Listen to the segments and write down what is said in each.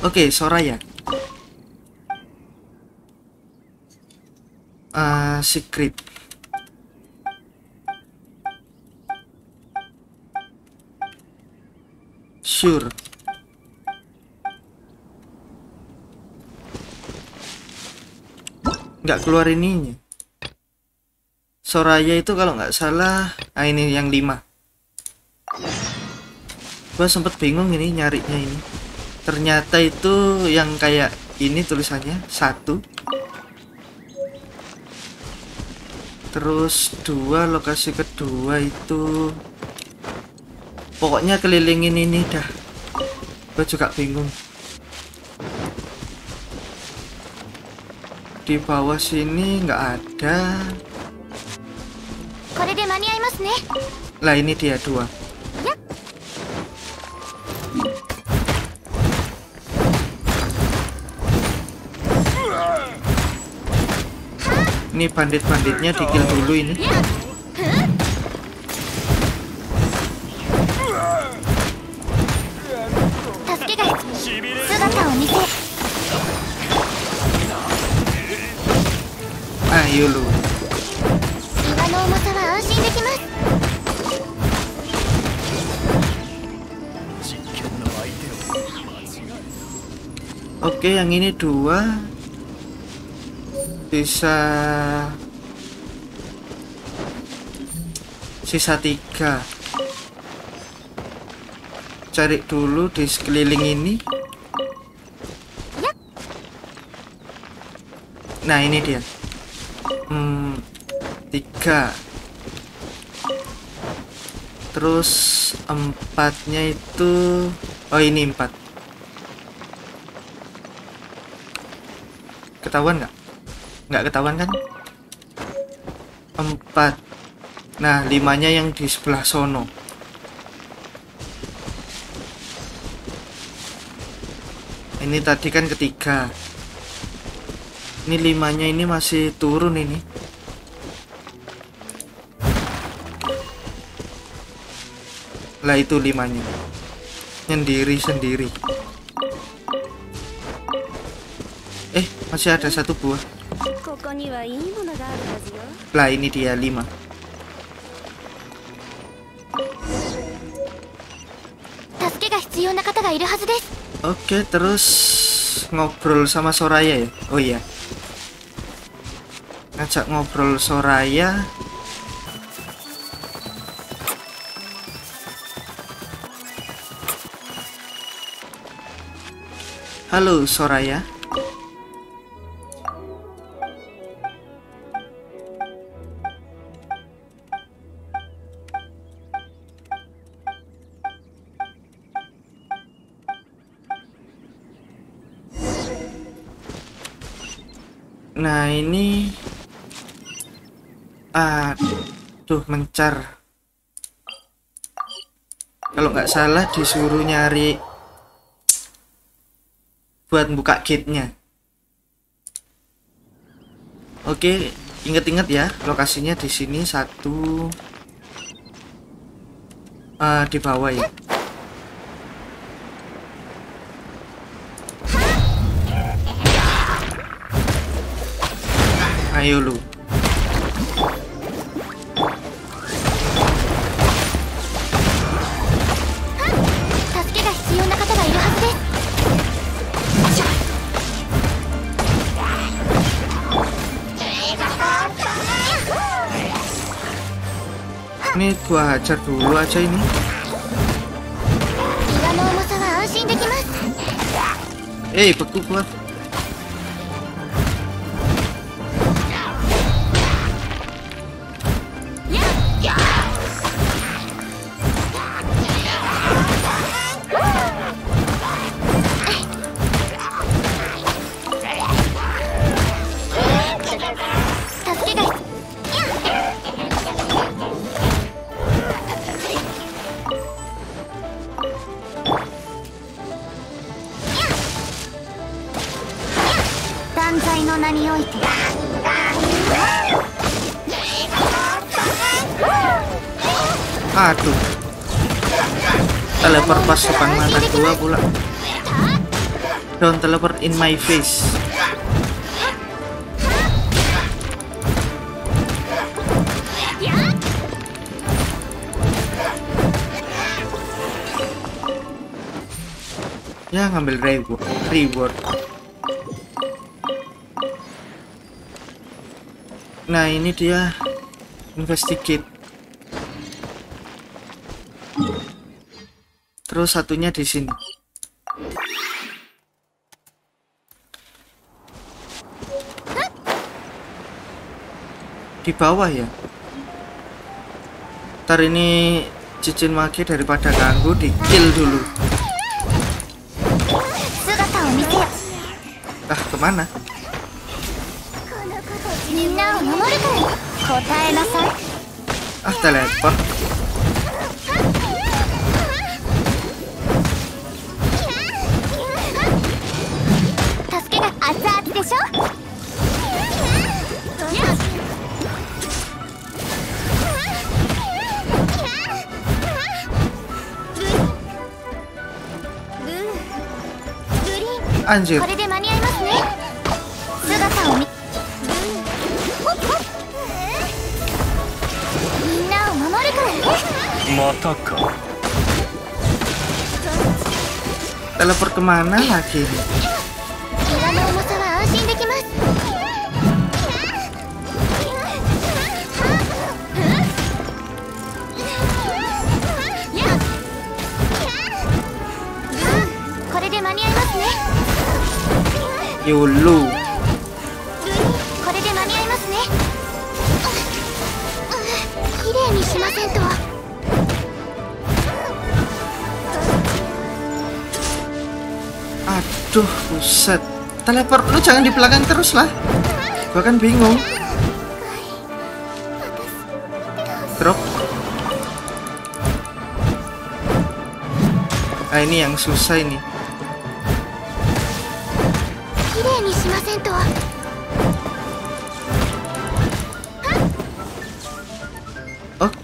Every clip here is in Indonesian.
Oke, Soraya. Uh, secret. Sure. Nggak keluar ininya. Soraya itu kalau nggak salah, ah ini yang lima. Gua sempet bingung ini nyarinya ini ternyata itu yang kayak ini tulisannya satu. Terus dua lokasi kedua itu. Pokoknya kelilingin ini dah. Gue juga bingung. Di bawah sini nggak ada. Lah ini dia dua. Ini bandit-banditnya dikill dulu ini. Ayo lu. Oke, yang ini dua, bisa sisa tiga. Cari dulu di sekeliling ini. Nah, ini dia. Hmm, tiga. Terus empatnya itu, oh ini empat. Ketahuan nggak? Nggak ketahuan kan? Empat. Nah, limanya yang di sebelah sono. Ini tadi kan ketiga. Ini limanya ini masih turun ini. Lah itu limanya. Sendiri sendiri. Eh, masih ada satu buah. Lah ini dia 5 Oke terus ngobrol sama Soraya ya? Oh iya. Ngajak ngobrol Soraya. Halo Soraya. Aduh mencar. Kalau nggak salah disuruh nyari Buat buka gate-nya. Oke inget-inget ya Lokasinya di sini satu Ah, Di bawah ya. Ayo lu Ini gua hajar dulu aja ini. Eh, hey, beku keluar. Teleport pas depan mata gua pula Don't teleport in my face. Ya ngambil reward. reward. Nah ini dia investigate. terus satunya di sini. Di bawah ya? Ntar ini cincin magi daripada ganggu di kill dulu. Ah ke mana? Ah teleport でしょ？グリーン。Anjir. これで間に合いますね。姿を見みんなを守るからね。またか Teleport kemana lagi? YOLO Aduh, buset. Teleport lu jangan di belakang terus lah. Gua kan bingung. Drop. Ah ini yang susah ini.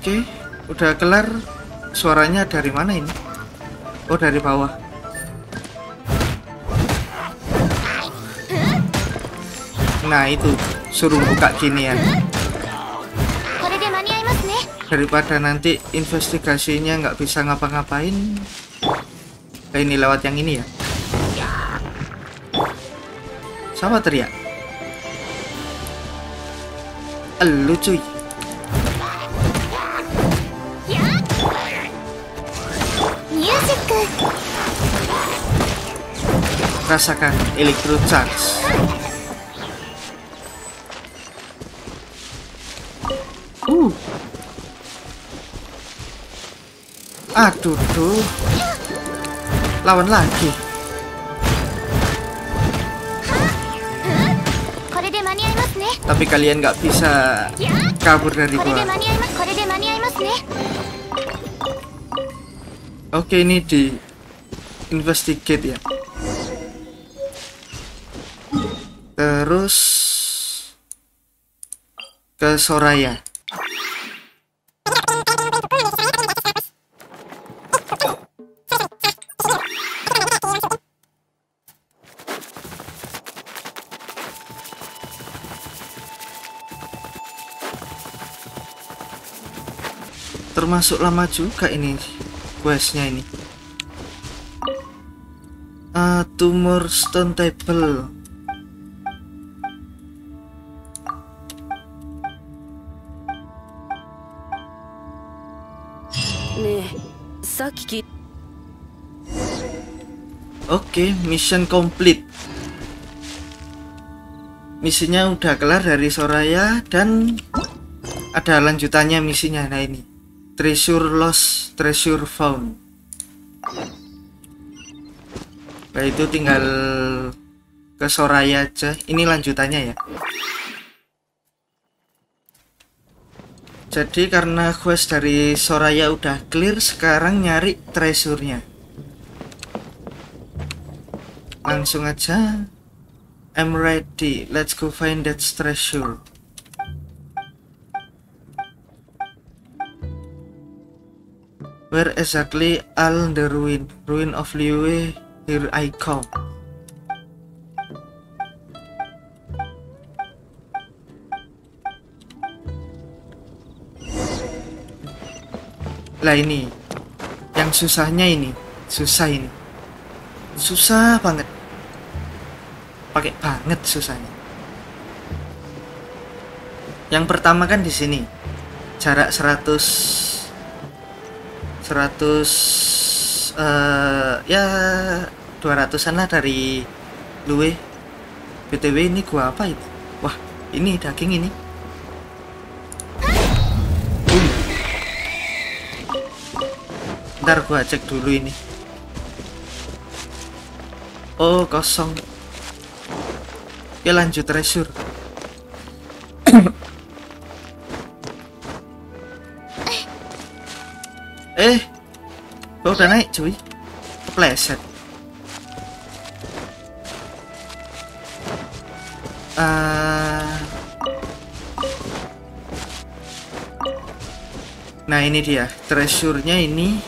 Oke, udah kelar. Suaranya dari mana ini? Oh, dari bawah. Nah, itu suruh buka gini ya. Daripada nanti investigasinya nggak bisa ngapa-ngapain. Nah, ini lewat yang ini ya. Sama teriak. Eh, Lucu cuy. Rasakan electro charge. Uh. Aduh, tuh. Lawan lagi. Tapi kalian nggak bisa kabur dari gua. Oke, ini di investigate ya. Terus ke Soraya. Termasuk lama juga ini questnya ini. Uh, tumor stone table. Oke okay, mission complete. Misinya udah kelar dari Soraya dan ada lanjutannya misinya nah ini treasure lost, treasure found. Nah itu tinggal ke Soraya aja. Ini lanjutannya ya. Jadi karena quest dari Soraya udah clear, sekarang nyari treasure-nya. Langsung aja. I'm ready. Let's go find that treasure. Where exactly are the ruin? Ruin of Liyue, here I come. Lah ini, yang susahnya ini, susah ini, susah banget, pakai banget susahnya. Yang pertama kan di sini, jarak 100 100 eh ya 200an lah dari luwe. Btw ini gua apa itu? Wah ini daging ini. Ntar gua cek dulu ini. Oh kosong. Oke lanjut treasure gua udah naik cuy kepleset Ah. Nah ini dia. Treasure-nya ini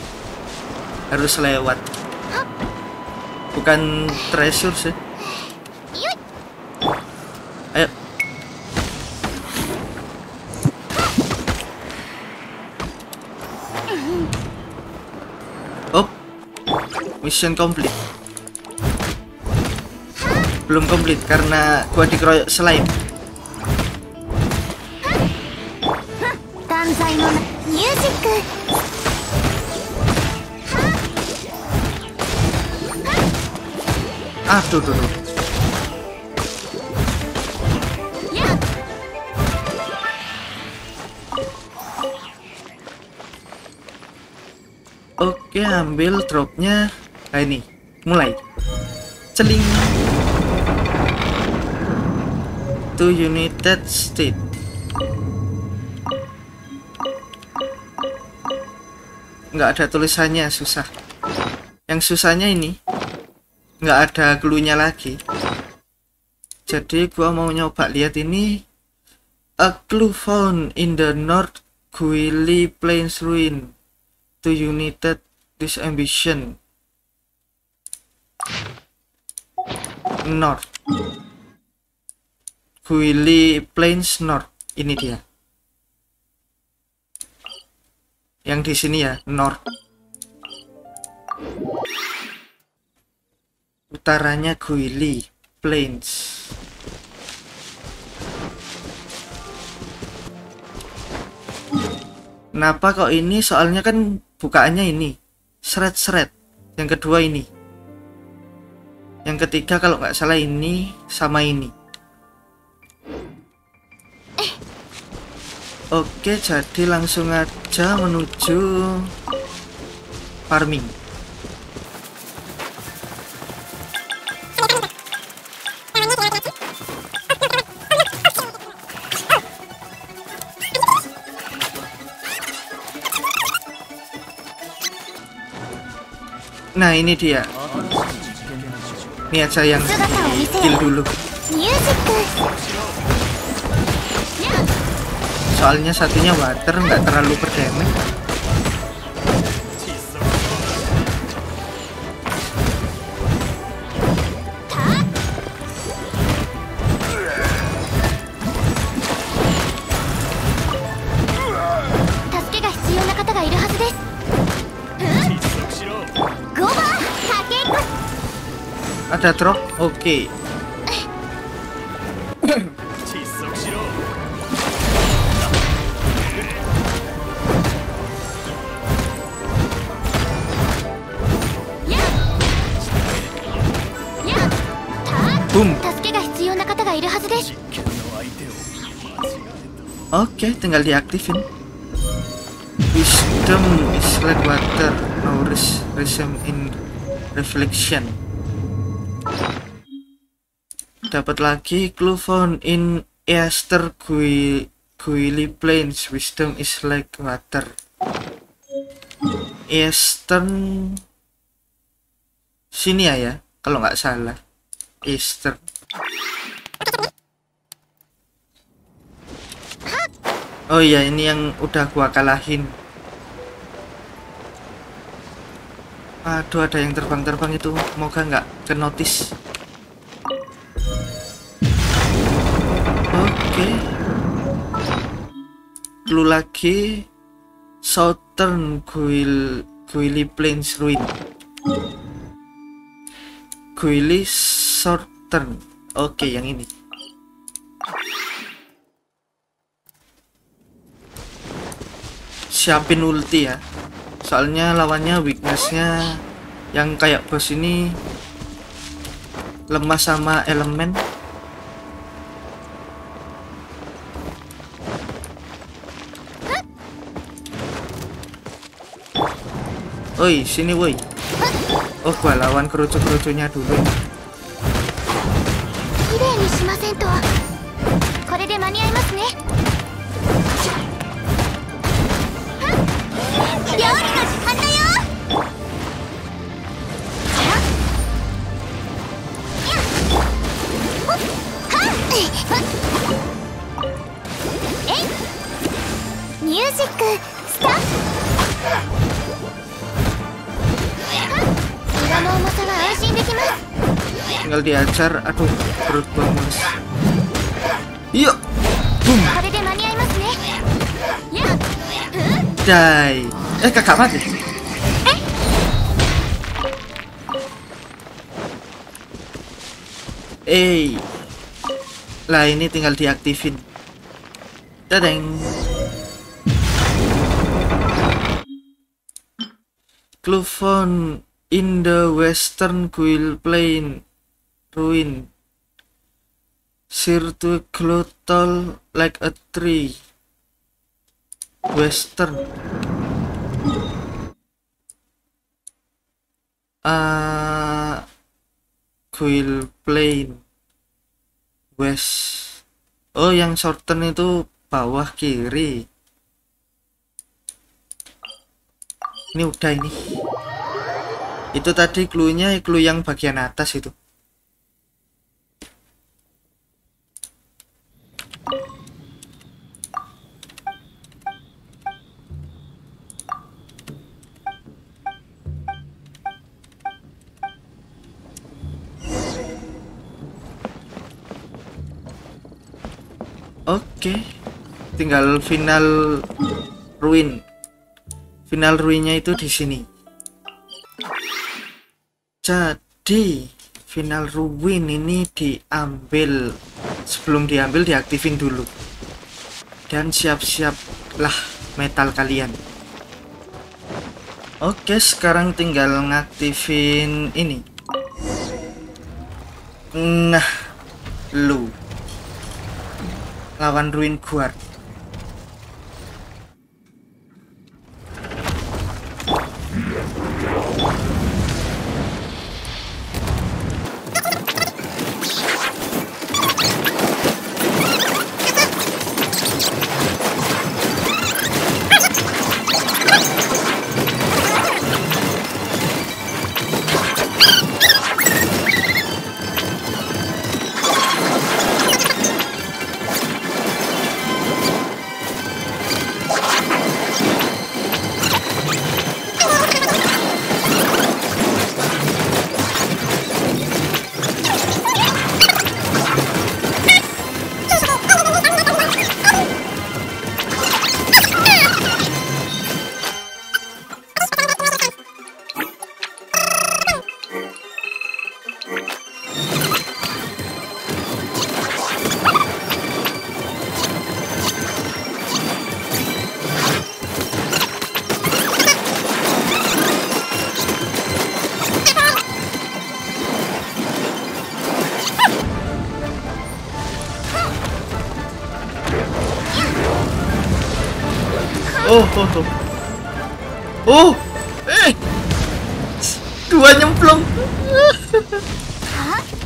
harus lewat. Bukan treasure sih Mission complete. Belum komplit karena gua dikeroyok slime. Ah, tuh, tuh, tuh. Oke, ambil dropnya. Nah ini, mulai. Celing. To United States. Nggak ada tulisannya, susah. Yang susahnya ini, nggak ada clue-nya lagi. Jadi gua mau nyoba lihat ini. A clue found in the North Guili Plains ruin to United this ambition. North. Guili Plains North. Ini dia. Yang di sini ya, North. Utaranya Guili Plains. Kenapa kok ini? Soalnya kan bukaannya ini seret-seret. Yang kedua ini. Yang ketiga kalau nggak salah ini sama ini. Oke, jadi langsung aja menuju farming. Nah, ini dia niat saya yang kill dulu. Soalnya satunya water nggak terlalu berdamage. ada truk oke okay. Boom. Oke, okay, tinggal diaktifin. Wisdom is like water, no res in reflection. Dapat lagi clue found in Easter Gui Guili Plains. Wisdom is like water. Eastern sini ya ya, kalau nggak salah. Eastern. Oh iya, ini yang udah gua kalahin. Aduh, ada yang terbang-terbang itu. Moga nggak ke notice. Oke. Clue lagi. Southern Guil Guili Plains Ruin Guili Southern oke yang ini siapin ulti ya soalnya lawannya weaknessnya yang kayak bos ini lemah sama elemen Oi, sini woi. Oh, gua lawan kerucu-kerucunya dulu. tinggal diajar. Aduh perut banget yuk. Boom. Die eh kakak mati? Eh lah ini tinggal diaktifin. Dadeng Clufon in the western quill plain ruin. Glottal like a tree. Western. Ah, Guil Plain. West. Oh, yang shorten itu bawah kiri. Ini udah ini. Itu tadi clue-nya clue yang bagian atas itu. Oke. Tinggal final ruin. Final ruinnya itu di sini. Jadi, final ruin ini diambil sebelum diambil diaktifin dulu. Dan siap-siaplah metal kalian. Oke, sekarang tinggal ngaktifin ini. Nah, lu lawan ruin guard.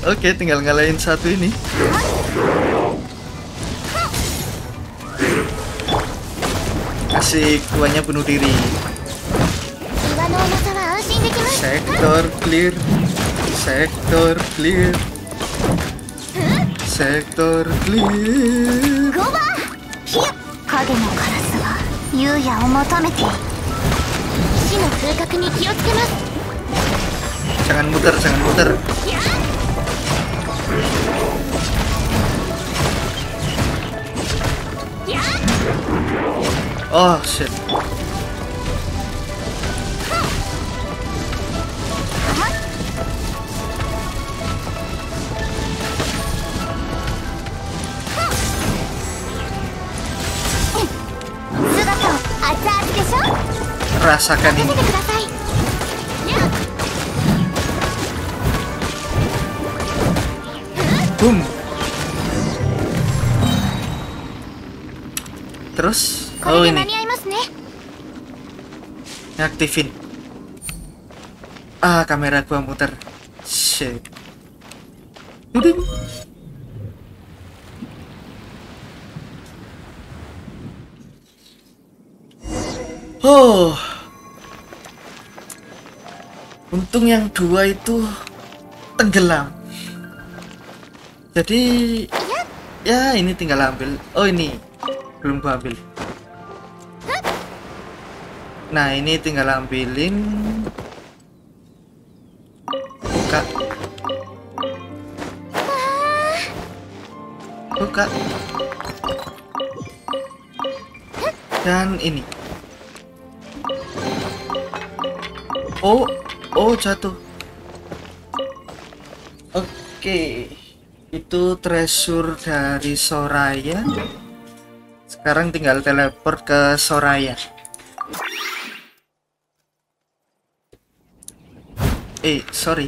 Oke, okay, tinggal ngalahin satu ini. Asik, tuanya bunuh diri. Sektor clear. Sektor clear. Sektor clear. Jangan muter, jangan muter. Oh shit. Rasakan ini. Boom. Terus Oh ini. Aktifin. Ah, kamera gua muter. Shit. Udah. Oh. Untung yang dua itu tenggelam. Jadi iya. ya ini tinggal ambil. Oh ini belum gua ambil. Nah ini tinggal ambilin. Buka. Buka. Dan ini. Oh, oh jatuh. Oke. Itu treasure dari Soraya. Sekarang tinggal teleport ke Soraya. Eh, sorry.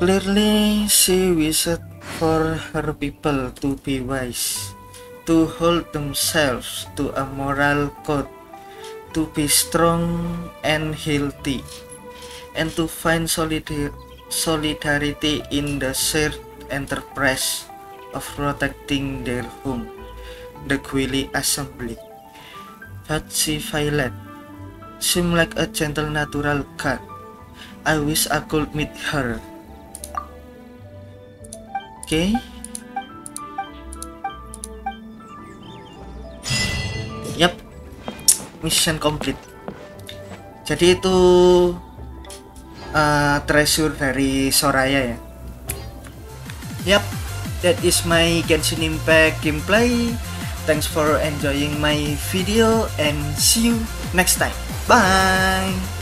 Clearly, she wished for her people to be wise, to hold themselves to a moral code, to be strong and healthy, and to find solidar- solidarity in the shared enterprise of protecting their home, the Gwili Assembly. She Violet seemed like a gentle natural god. I wish I could meet her. Oke. Yap. Mission complete. Jadi itu uh, treasure dari Soraya ya. Yap. That is my Genshin Impact gameplay. Thanks for enjoying my video and see you next time. Bye.